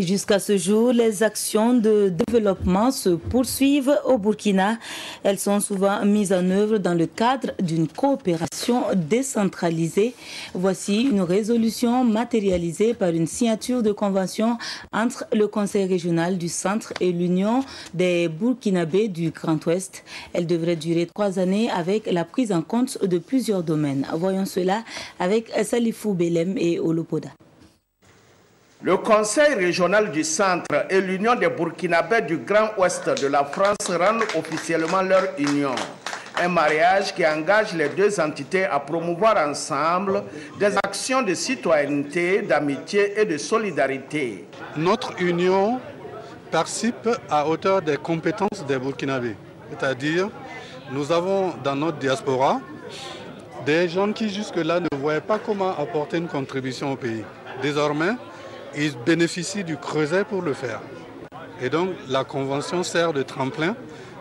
Jusqu'à ce jour, les actions de développement se poursuivent au Burkina. Elles sont souvent mises en œuvre dans le cadre d'une coopération décentralisée. Voici une résolution matérialisée par une signature de convention entre le Conseil régional du Centre et l'Union des Burkinabés du Grand Ouest. Elle devrait durer trois années avec la prise en compte de plusieurs domaines. Voyons cela avec Salifou Belem et Olopoda. Le Conseil régional du Centre et l'Union des Burkinabés du Grand Ouest de la France rendent officiellement leur union. Un mariage qui engage les deux entités à promouvoir ensemble des actions de citoyenneté, d'amitié et de solidarité. Notre union participe à hauteur des compétences des Burkinabés. C'est-à-dire, nous avons dans notre diaspora des gens qui jusque-là ne voyaient pas comment apporter une contribution au pays. Désormais, ils bénéficient du creuset pour le faire. Et donc la convention sert de tremplin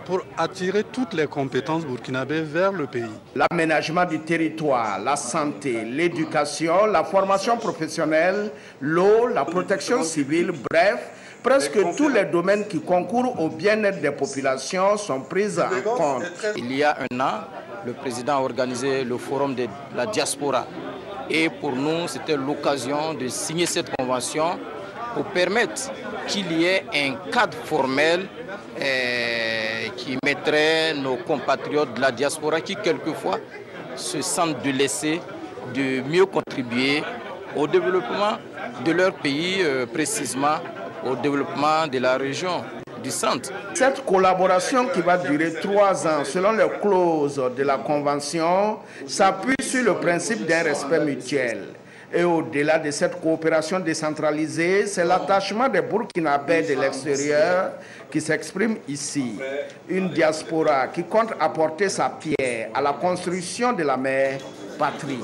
pour attirer toutes les compétences burkinabées vers le pays. L'aménagement du territoire, la santé, l'éducation, la formation professionnelle, l'eau, la protection civile, bref, presque tous les domaines qui concourent au bien-être des populations sont pris en compte. Il y a un an, le président a organisé le forum de la diaspora et pour nous, c'était l'occasion de signer cette convention pour permettre qu'il y ait un cadre formel euh, qui mettrait nos compatriotes de la diaspora qui quelquefois se sentent de laisser, de mieux contribuer au développement de leur pays, euh, précisément au développement de la région. Cette collaboration qui va durer trois ans selon les clauses de la Convention s'appuie sur le principe d'un respect mutuel. Et au-delà de cette coopération décentralisée, c'est l'attachement des Burkinabés de l'extérieur qui s'exprime ici. Une diaspora qui compte apporter sa pierre à la construction de la mère patrie.